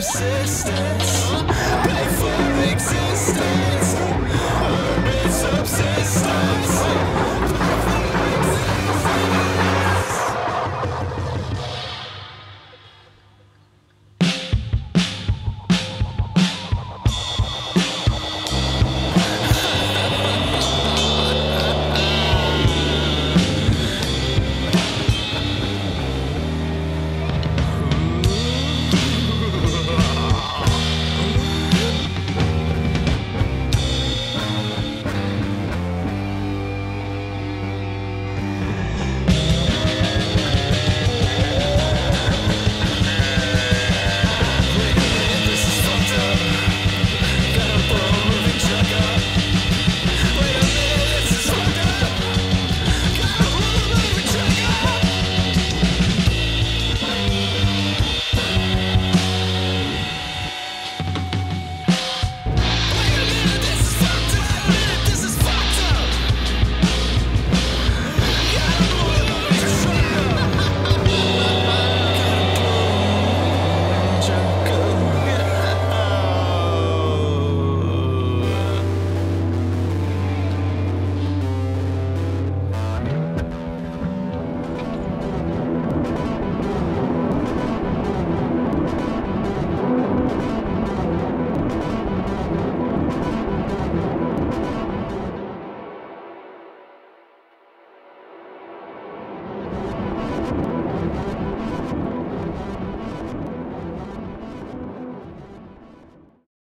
subsistence. Pay for existence. Urban subsistence.